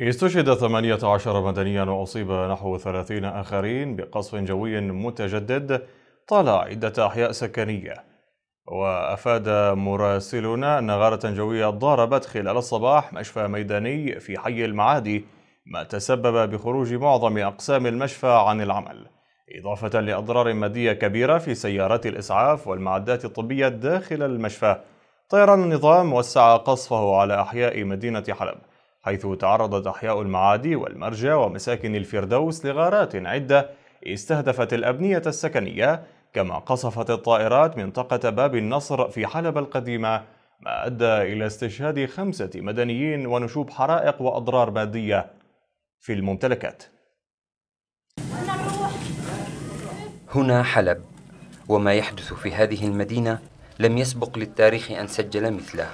استشهد 18 مدنيا وأصيب نحو 30 آخرين بقصف جوي متجدد طال عدة أحياء سكنية. وأفاد مراسلنا أن غارة جوية ضاربت خلال الصباح مشفى ميداني في حي المعادي ما تسبب بخروج معظم أقسام المشفى عن العمل إضافة لأضرار مادية كبيرة في سيارات الإسعاف والمعدات الطبية داخل المشفى. طيران النظام وسع قصفه على أحياء مدينة حلب. حيث تعرضت أحياء المعادي والمرجى ومساكن الفردوس لغارات عدة استهدفت الأبنية السكنية كما قصفت الطائرات منطقة باب النصر في حلب القديمة ما أدى إلى استشهاد خمسة مدنيين ونشوب حرائق وأضرار مادية في الممتلكات. هنا حلب وما يحدث في هذه المدينة لم يسبق للتاريخ أن سجل مثله.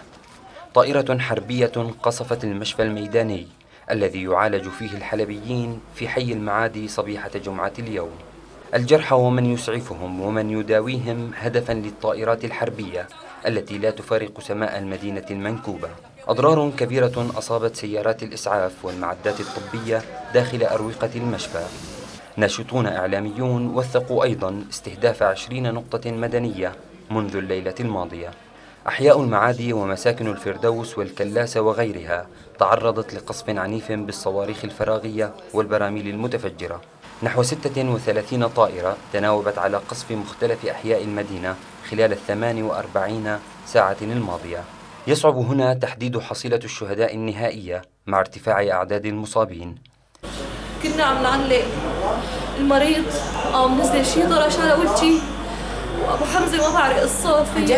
طائرة حربية قصفت المشفى الميداني الذي يعالج فيه الحلبيين في حي المعادي صبيحة جمعة اليوم. الجرحى ومن يسعفهم ومن يداويهم هدفا للطائرات الحربية التي لا تفارق سماء المدينة المنكوبة. أضرار كبيرة أصابت سيارات الإسعاف والمعدات الطبية داخل أروقة المشفى. ناشطون إعلاميون وثقوا أيضا استهداف عشرين نقطة مدنية منذ الليلة الماضية. أحياء المعادي ومساكن الفردوس والكلاسة وغيرها تعرضت لقصف عنيف بالصواريخ الفراغية والبراميل المتفجرة. نحو 36 طائرة تناوبت على قصف مختلف أحياء المدينة خلال الثمان وأربعين ساعة الماضية. يصعب هنا تحديد حصيلة الشهداء النهائية مع ارتفاع أعداد المصابين. كنا عم نعلق المريض عم نزل شي طرش على وجهي وأبو حمزة ما بعرف قصه في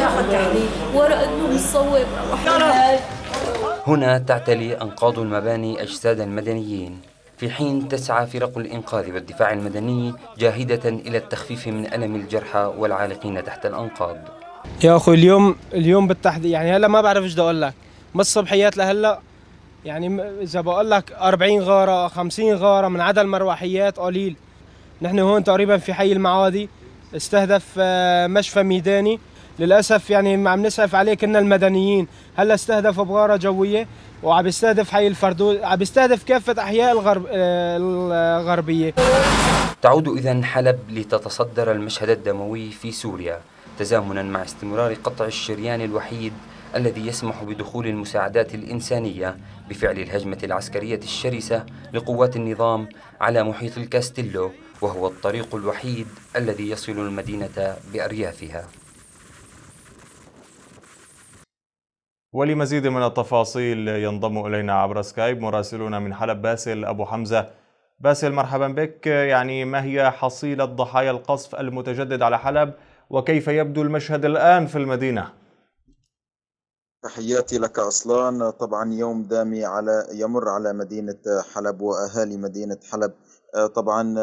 ورق إنه مصوب هنا تعتلي أنقاض المباني أجساد المدنيين. في حين تسعى فرق الإنقاذ والدفاع المدني جاهدة إلى التخفيف من ألم الجرحى والعالقين تحت الأنقاض. يا أخوي اليوم اليوم بالتحديد يعني هلا ما بعرف إيش بدي أقول لك. من الصبحيات لهلا يعني إذا بقول لك 40 غارة 50 غارة من عدد المروحيات قليل. نحن هون تقريبا في حي المعادي. استهدف آه، مشفى ميداني. للأسف يعني عم نسعف عليه كنا المدنيين هلأ استهدف بغارة جوية وعم يستهدف حي الفردوس عم يستهدف كافة أحياء الغرب آه، الغربية. تعود اذا حلب لتتصدر المشهد الدموي في سوريا تزامنا مع استمرار قطع الشريان الوحيد الذي يسمح بدخول المساعدات الإنسانية بفعل الهجمة العسكرية الشرسة لقوات النظام على محيط الكاستيلو. وهو الطريق الوحيد الذي يصل المدينة بأريافها. ولمزيد من التفاصيل ينضم إلينا عبر سكايب مراسلنا من حلب باسل أبو حمزة. باسل مرحبا بك. يعني ما هي حصيلة ضحايا القصف المتجدد على حلب؟ وكيف يبدو المشهد الآن في المدينة؟ تحياتي لك أصلان. طبعا يوم دامي على يمر على مدينة حلب وأهالي مدينة حلب. طبعا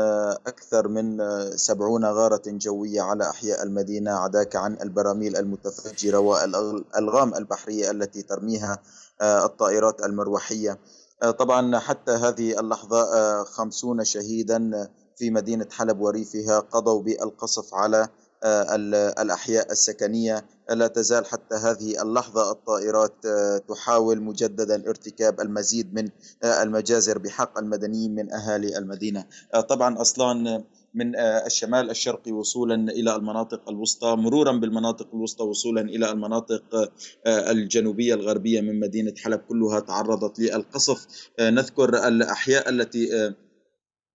أكثر من سبعون غارة جوية على أحياء المدينة عداك عن البراميل المتفجرة والألغام البحرية التي ترميها الطائرات المروحية. طبعا حتى هذه اللحظة خمسون شهيدا في مدينة حلب وريفها قضوا بالقصف على الأحياء السكنية لا تزال حتى هذه اللحظة الطائرات آه، تحاول مجددا ارتكاب المزيد من آه، المجازر بحق المدنيين من أهالي المدينة. آه، طبعا أصلا من الشمال الشرقي وصولا إلى المناطق الوسطى مرورا بالمناطق الوسطى وصولا إلى المناطق الجنوبية الغربية من مدينة حلب كلها تعرضت للقصف. نذكر الأحياء التي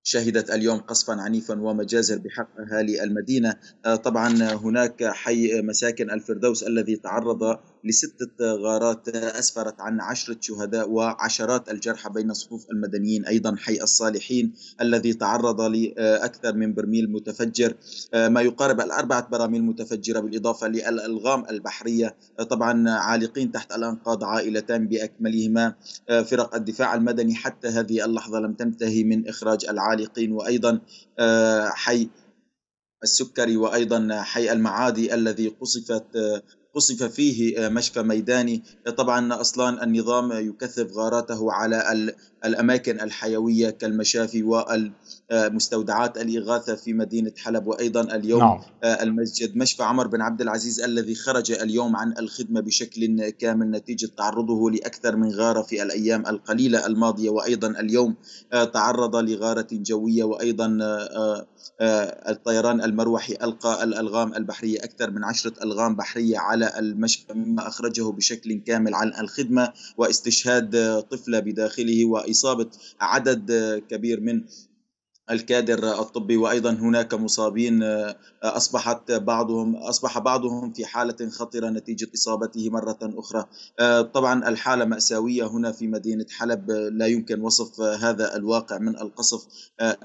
شهدت اليوم قصفا عنيفا ومجازر بحق أهالي المدينة. آه، طبعا هناك حي مساكن الفردوس الذي تعرض لستة غارات أسفرت عن عشرة شهداء وعشرات الجرحى بين صفوف المدنيين أيضا حي الصالحين الذي تعرض لأكثر من برميل متفجر. آه، ما يقارب الأربعة براميل متفجرة بالإضافة للألغام البحرية. آه، طبعا عالقين تحت الأنقاض عائلتان بأكملهما. آه، فرق الدفاع المدني حتى هذه اللحظة لم تنتهي من إخراج العالقين. وأيضا حي السكري وأيضا حي المعادي الذي قصفت قصف فيه مشفى ميداني. طبعا أصلا النظام يكثف غاراته على الأماكن الحيوية كالمشافي والمستودعات الإغاثة في مدينة حلب. وأيضا اليوم نعم. المسجد مشفى عمر بن عبد العزيز الذي خرج اليوم عن الخدمة بشكل كامل نتيجة تعرضه لأكثر من غارة في الأيام القليلة الماضية. وأيضا اليوم تعرض لغارة جوية. وأيضا الطيران المروحي ألقى الألغام البحرية. أكثر من عشرة ألغام بحرية على المشفى مما أخرجه بشكل كامل عن الخدمة واستشهاد طفلة بداخله وإصابة عدد كبير من الكادر الطبي وأيضا هناك مصابين أصبحت بعضهم أصبح بعضهم في حالة خطرة نتيجة إصابته مرة أخرى. طبعا الحالة مأساوية هنا في مدينة حلب لا يمكن وصف هذا الواقع من القصف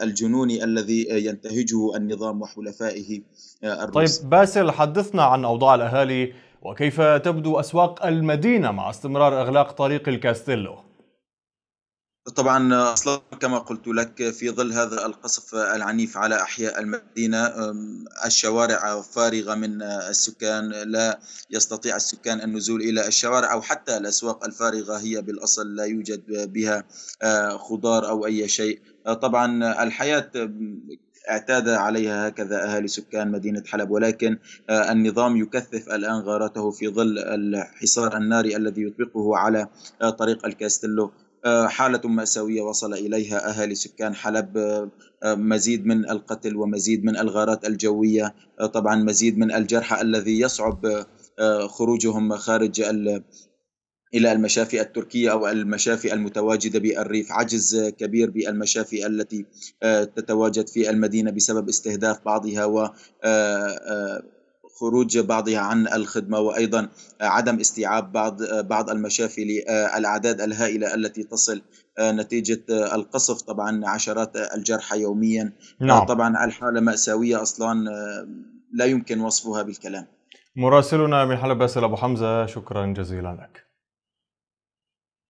الجنوني الذي ينتهجه النظام وحلفائه الروس. طيب باسل حدثنا عن أوضاع الأهالي وكيف تبدو أسواق المدينة مع استمرار إغلاق طريق الكاستيلو. طبعا أصلا كما قلت لك في ظل هذا القصف العنيف على أحياء المدينة الشوارع فارغة من السكان لا يستطيع السكان النزول إلى الشوارع أو حتى الأسواق الفارغة هي بالأصل لا يوجد بها خضار أو أي شيء. طبعا الحياة اعتاد عليها هكذا أهالي سكان مدينة حلب ولكن النظام يكثف الآن غارته في ظل الحصار الناري الذي يطبقه على طريق الكاستيلو. حالة مأساوية وصل إليها أهالي سكان حلب مزيد من القتل ومزيد من الغارات الجوية. طبعا مزيد من الجرحى الذي يصعب خروجهم خارج إلى المشافي التركية أو المشافي المتواجدة بالريف، عجز كبير بالمشافي التي تتواجد في المدينة بسبب استهداف بعضها و خروج بعضها عن الخدمة وأيضا عدم استيعاب بعض بعض المشافي للأعداد الهائلة التي تصل نتيجة القصف طبعا عشرات الجرحى يوميا. نعم. طبعا الحالة مأساوية أصلا لا يمكن وصفها بالكلام. مراسلنا من حلب باسل أبو حمزة شكرا جزيلا لك.